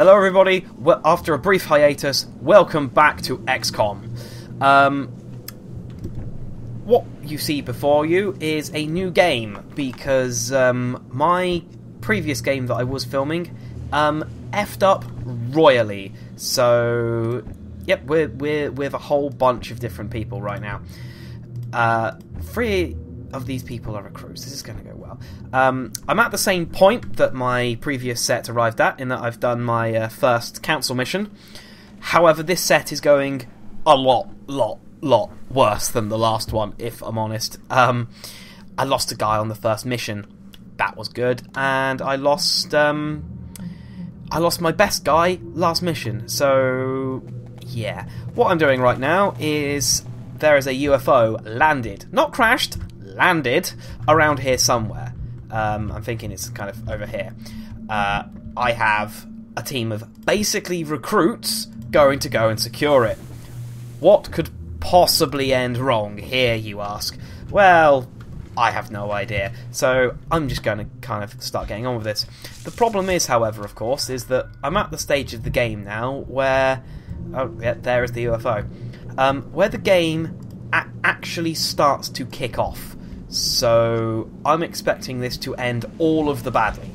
Hello, everybody. Well, after a brief hiatus, welcome back to XCOM. Um, what you see before you is a new game because um, my previous game that I was filming um, effed up royally. So, yep, we're we're with a whole bunch of different people right now. Uh, three of these people are recruits. This is going to go well. Um, I'm at the same point that my previous set arrived at, in that I've done my uh, first council mission. However, this set is going a lot, lot, lot worse than the last one, if I'm honest. Um, I lost a guy on the first mission. That was good, and I lost. Um, I lost my best guy last mission. So, yeah. What I'm doing right now is there is a UFO landed, not crashed, landed around here somewhere. Um, I'm thinking it's kind of over here. Uh, I have a team of basically recruits going to go and secure it. What could possibly end wrong here, you ask? Well, I have no idea. So I'm just going to kind of start getting on with this. The problem is, however, of course, is that I'm at the stage of the game now where. Oh, yeah, there is the UFO. Um, where the game actually starts to kick off. So I'm expecting this to end all of the badly.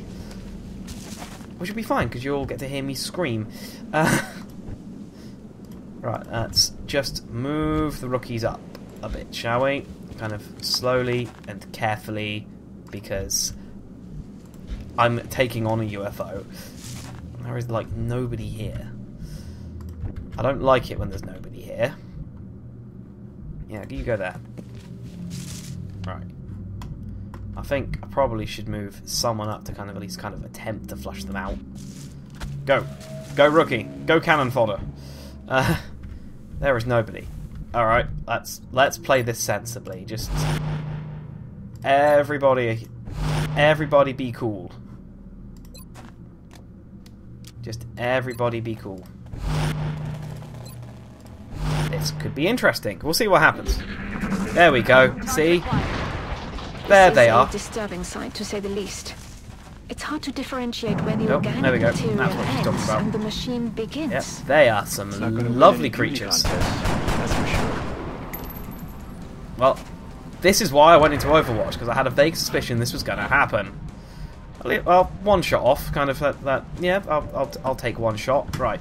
Which will be fine, because you'll get to hear me scream. Uh, right, let's just move the rookies up a bit, shall we? Kind of slowly and carefully, because I'm taking on a UFO. There is, like, nobody here. I don't like it when there's nobody here. Yeah, you go there. Right. I think I probably should move someone up to kind of at least kind of attempt to flush them out. Go. Go rookie. Go cannon fodder. Uh, there is nobody. Alright, let's let's play this sensibly. Just everybody everybody be cool. Just everybody be cool. This could be interesting. We'll see what happens. There we go. See? There they are. disturbing sight, to say the least. It's hard to differentiate where the Oh, organic there we go. material That's what she's talking ends about. and the machine begins. Yep, they are some Not gonna win lovely creatures. That's for sure. Well, this is why I went into Overwatch because I had a vague suspicion this was going to happen. Well, Well, one shot off, kind of that. that yeah, I'll, I'll, I'll take one shot. Right,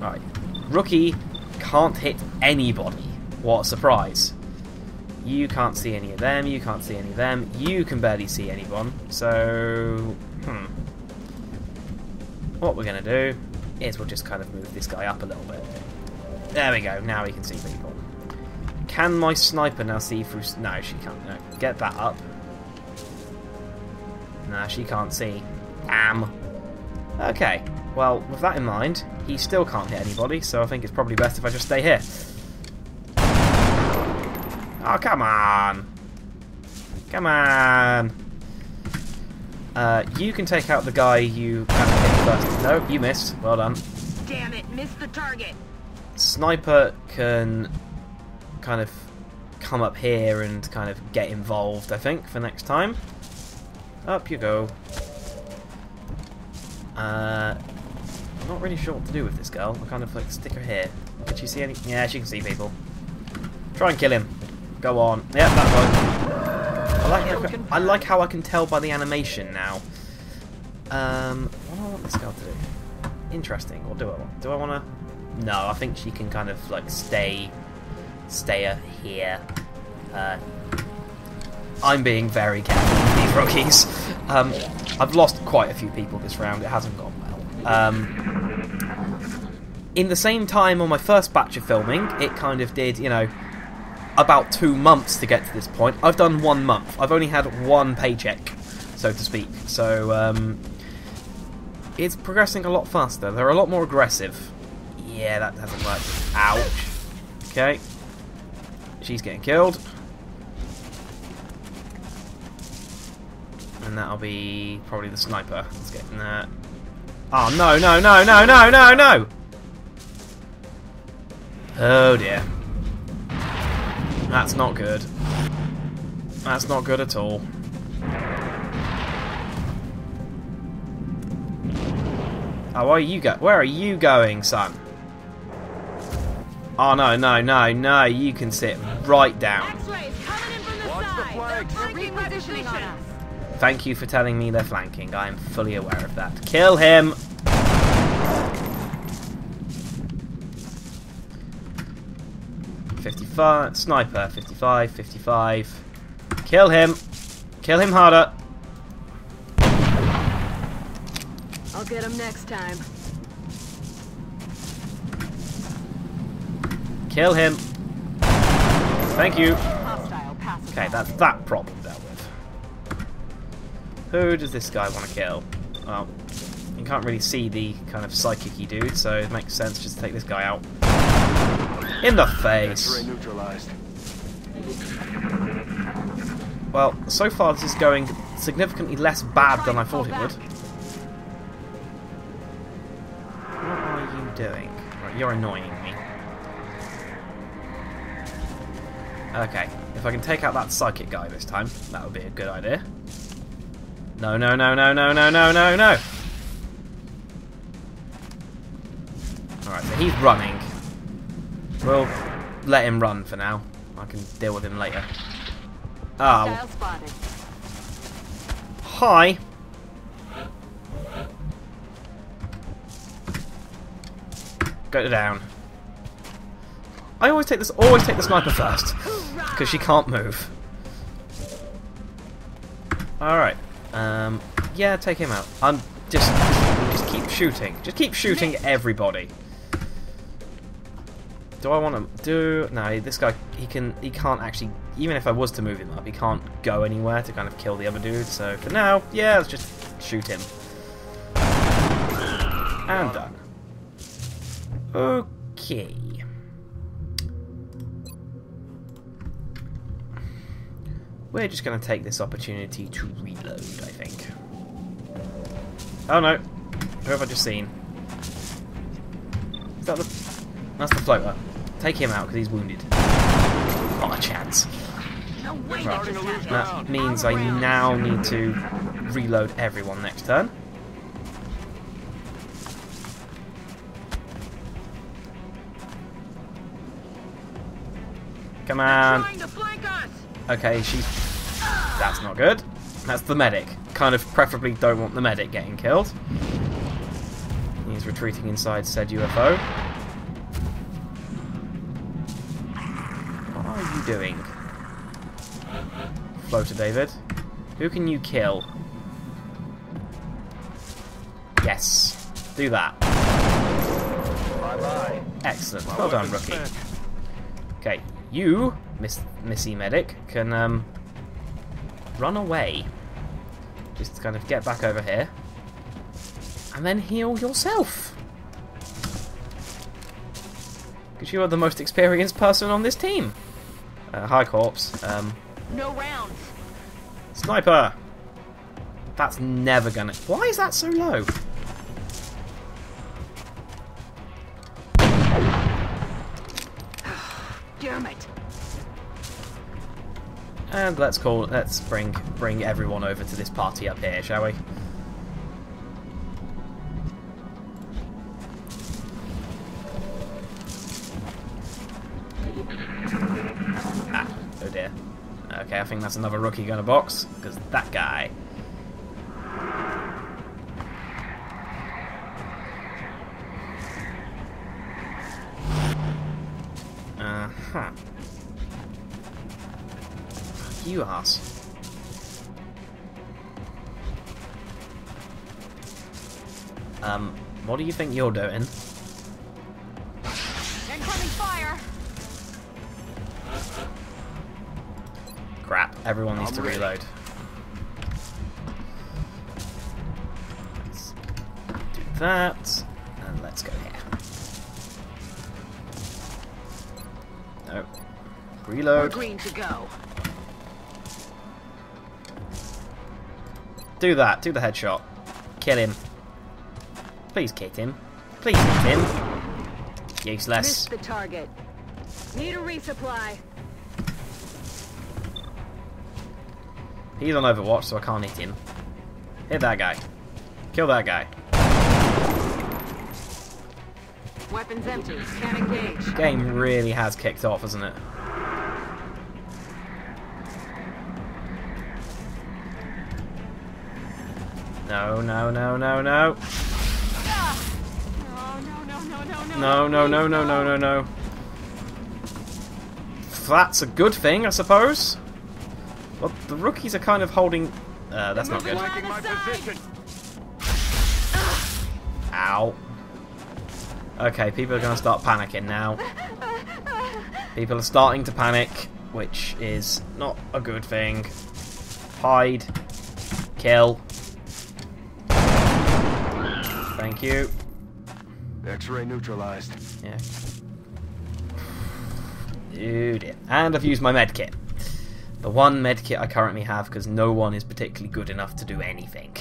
right. Rookie can't hit anybody. What a surprise! You can't see any of them. You can't see any of them. You can barely see anyone. So, hmm. What we're gonna do is we'll just kind of move this guy up a little bit. There we go. Now we can see people. Can my sniper now see through? No, she can't. No, get that up. Nah, she can't see. Damn. Okay. Well, with that in mind, he still can't hit anybody, so I think it's probably best if I just stay here. Oh, come on. Come on. Uh, you can take out the guy you of hit first. No, you missed. Well done. Damn it, missed the target. Sniper can kind of come up here and kind of get involved, I think, for next time. Up you go. Uh, I'm not really sure what to do with this girl. I kind of like stick her here. Can she see any? Yeah, she can see people. Try and kill him. Go on. Yeah, that one. I like, how, I like how I can tell by the animation now. Um, what do I want this girl to do? Interesting. What do I want? Do I want to? No, I think she can kind of like stay, stay here. Uh, I'm being very careful with these rookies. Um, I've lost quite a few people this round. It hasn't gone well. Um, in the same time on my first batch of filming, it kind of did, you know, about two months to get to this point. I've done one month. I've only had one paycheck, so to speak. So um, it's progressing a lot faster. They're a lot more aggressive. Yeah, that hasn't worked. Ouch. Okay. She's getting killed. And that'll be probably the sniper that's getting that. Oh, no, no, no, no, no, no, no! Oh dear. That's not good. That's not good at all. Oh, where are you go? Where are you going, son? Oh no, no, no, no! You can sit right down. X-rays coming in from the Watch the side. flags. They're repositioning on us. Thank you for telling me they're flanking. I am fully aware of that. Kill him! Fifty-five sniper. Fifty-five. Fifty-five. Kill him! Kill him harder! I'll get him next time. Kill him! Thank you. Okay, that's that problem dealt with. Who does this guy want to kill? Well, you can't really see the kind of psychic dude, so it makes sense just to take this guy out. In the face! Well, so far this is going significantly less bad than I thought it would. What are you doing? Right, you're annoying me. Okay, if I can take out that psychic guy this time, that would be a good idea. No, no, no, no, no, no, no, no, no! Alright, so he's running. We'll let him run for now. I can deal with him later. Ah, Hostile. Hi. Go down. I always take this. Always take the sniper first, because she can't move. All right. Um. Yeah, take him out. I'm just. Just keep shooting. Just keep shooting everybody. Do I want to do? No, this guy. He can. He can't actually. Even if I was to move him up, he can't go anywhere to kind of kill the other dude. So for now, yeah, let's just shoot him. And done. Okay. We're just going to take this opportunity to reload, I think. Oh no. Who have I just seen? Is that the... That's the floater. Take him out because he's wounded. Not a chance. No way. Starting That means I now need to reload everyone next turn. Come on. Trying to flank us. Okay, she's... That's not good. That's the medic. Kind of preferably don't want the medic getting killed. He's retreating inside said UFO. Doing? Floater David. Who can you kill? Yes. Do that. Bye-bye. Excellent. My Well done, rookie. Okay, you, Miss Missy Medic, can um run away. Just kind of get back over here. And then heal yourself. Because you are the most experienced person on this team. Uh, hi, corpse. Um, No rounds. sniper. That's never gonna. Why is that so low? Damn it. And let's call. Let's bring bring everyone over to this party up here, shall we? Okay, I think that's another rookie going to box because that guy. Uh huh. You ass. Um, what do you think you're doing? Everyone needs to reload. Let's do that, and let's go here. No. Reload. We're green to go. Do that, do the headshot. Kill him. Please hit him. Please hit him. Useless. Missed the target. Need a resupply. He's on Overwatch, so I can't hit him. Hit that guy. Kill that guy. Weapons empty. Can't engage. Game really has kicked off, hasn't it? No, no, no, no, no. No, no, no, no, no. No, no, no, no, no, no, no. That's a good thing, I suppose. But the rookies are kind of holding... Uh, that's not good. Flanking. Ow. Okay, people are going to start panicking now. People are starting to panic, which is not a good thing. Hide. Kill. Thank you. X-ray neutralized. Yeah. Dude. yeah. And I've used my medkit. The one medkit I currently have because no one is particularly good enough to do anything.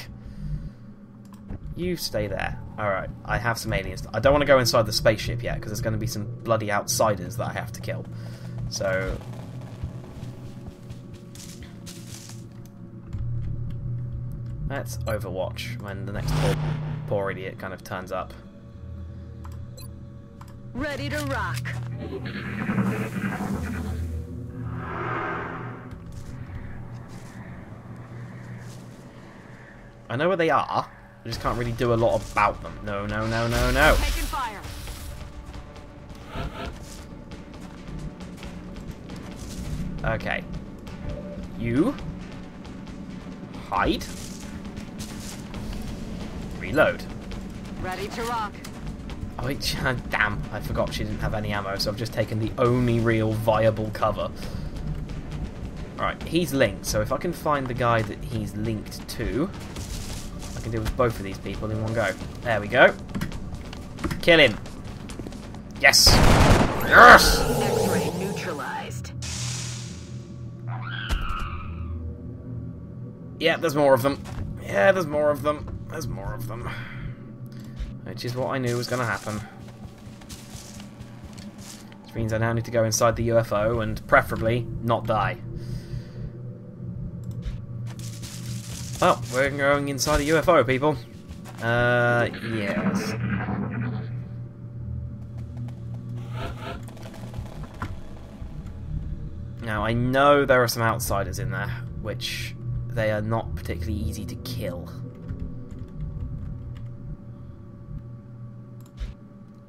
You stay there. Alright, I have some aliens. I don't want to go inside the spaceship yet because there's going to be some bloody outsiders that I have to kill. So. Let's overwatch when the next poor, poor idiot kind of turns up. Ready to rock. I know where they are. I just can't really do a lot about them. No, no, no, no, no. Taking fire. Okay. You. Hide. Reload. Ready to rock. Oh, wait, damn. I forgot she didn't have any ammo, so I've just taken the only real viable cover. Alright, he's linked, so if I can find the guy that he's linked to, can deal with both of these people in one go. There we go. Kill him. Yes! Yes! X-ray neutralized. Yeah, there's more of them. Yeah, there's more of them. There's more of them. Which is what I knew was going to happen. Which means I now need to go inside the UFO and preferably not die. Well, we're going inside a UFO, people. Uh, yes. Now, I know there are some outsiders in there, which they are not particularly easy to kill.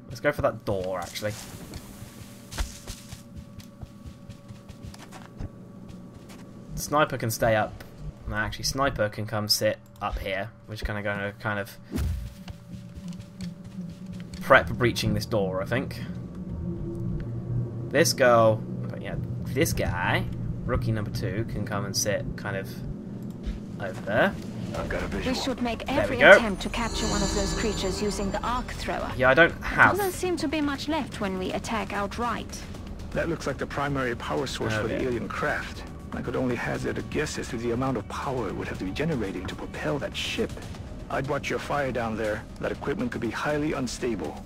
Let's go for that door, actually. Sniper can stay up. No, actually, Sniper can come sit up here, which is kind of going to kind of prep breaching this door, I think. This girl, but yeah, this guy, rookie number two, can come and sit kind of over there. I've got a visual. We should make every attempt to capture one of those creatures using the arc thrower. Yeah, I don't have. Doesn't seem to be much left when we attack outright. That looks like the primary power source Oh, for the alien craft. I could only hazard a guess as to the amount of power it would have to be generating to propel that ship. I'd watch your fire down there. That equipment could be highly unstable.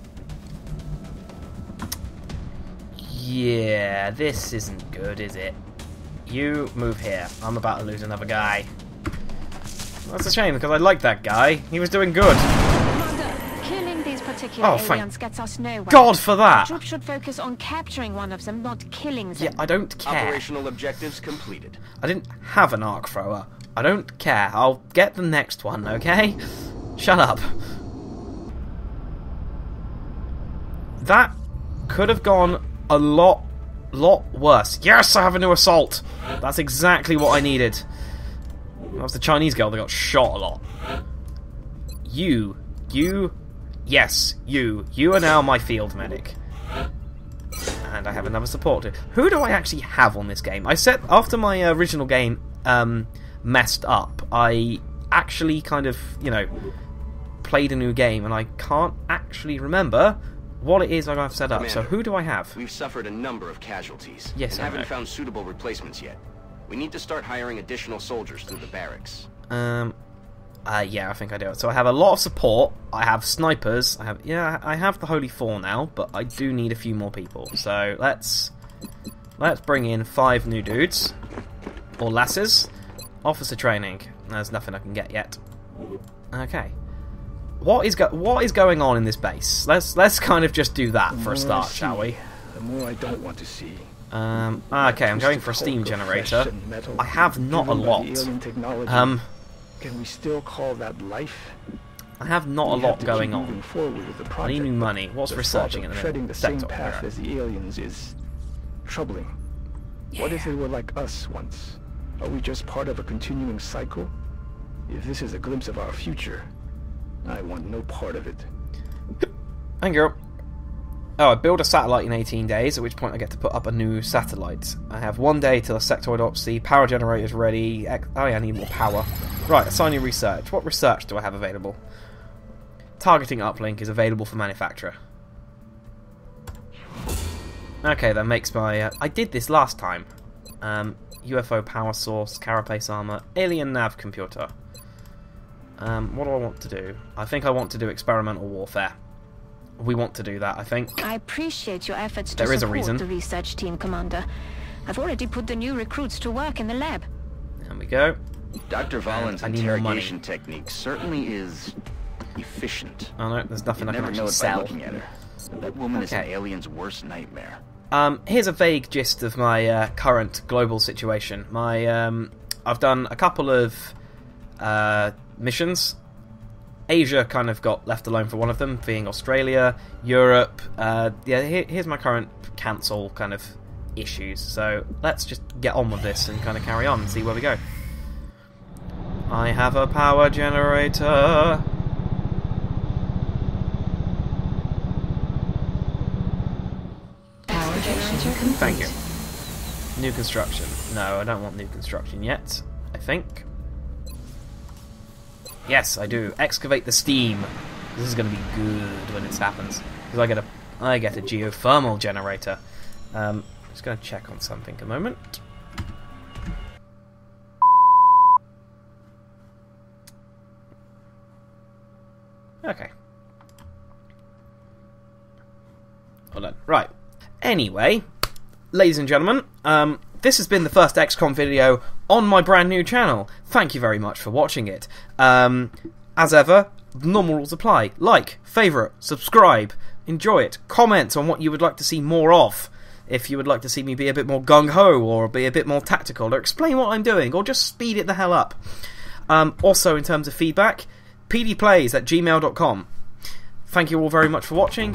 Yeah, this isn't good, is it? You move here. I'm about to lose another guy. That's a shame because I liked that guy. He was doing good. Commander, killing these particular Oh, thank aliens gets us nowhere. God for that. Troops should focus on capturing one of them, not killing them. Yeah, I don't care. Operational objectives completed. I didn't have an arc thrower. I don't care. I'll get the next one, okay? Shut up. That could have gone a lot, lot worse. Yes, I have a new assault. That's exactly what I needed. That was the Chinese girl that got shot a lot. You, you, yes, you, you are now my field medic. And I have another support. Who do I actually have on this game? I set after my original game um, messed up. I actually kind of, you know, played a new game, and I can't actually remember what it is I've set up. So who do I have? We've suffered a number of casualties. Yes, and I haven't know. found suitable replacements yet. We need to start hiring additional soldiers through the barracks. Um, uh, yeah, I think I do. So I have a lot of support. I have snipers. I have yeah, I have the Holy Four now, but I do need a few more people. So let's let's bring in five new dudes or lasses. Officer training. There's nothing I can get yet. Okay. what is go- what is going on in this base? Let's let's kind of just do that for a start, see, shall we? The more I don't want to see. Um, okay, I'm going for a steam Twisted hulk of generator. flesh and metal, I have not a driven by the lot. Um, Can we still call that life? I have not a lot going on. forward with the I need new money. What's the researching at the treading minute? the same path as the aliens is troubling. What if they were like us once? Are we just part of a continuing cycle? If this is a glimpse of our future, I want no part of it. Thank you. Oh, I build a satellite in 18 days, at which point I get to put up a new satellite. I have one day till a sectoid opsy, power generator is ready. Oh yeah, I need more power. Right, assign your research. What research do I have available? Targeting uplink is available for manufacturer. Okay, that makes my... Uh, I did this last time. Um, UFO power source, carapace armor, alien nav computer. Um, what do I want to do? I think I want to do experimental warfare. We want to do that, I think. I appreciate your efforts to There is a support reason. the research team, Commander. I've already put the new recruits to work in the lab. There we go. Dr. Money. interrogation technique certainly is efficient. Oh no, there's nothing You'd I can actually sell. looking at her. That woman is an alien's worst nightmare. Um, here's a vague gist of my uh, current global situation. My, um, I've done a couple of uh, missions. Asia kind of got left alone for one of them, being Australia, Europe. Uh, yeah, here, here's my current council kind of issues. So let's just get on with this and kind of carry on and see where we go. I have a power generator. Power generator complete. Thank you. New construction. No, I don't want new construction yet. I think. Yes, I do. Excavate the steam. This is going to be good when it happens because I get a I get a geothermal generator. Um, just going to check on something a moment. Okay. Hold on. Right. Anyway, ladies and gentlemen, um, this has been the first XCOM video on my brand new channel. Thank you very much for watching it. Um, as ever, normal rules apply. Like, favourite, subscribe, enjoy it, comment on what you would like to see more of. If you would like to see me be a bit more gung ho, or be a bit more tactical, or explain what I'm doing, or just speed it the hell up. Um, also, in terms of feedback, pdplays at gmail.com. Thank you all very much for watching.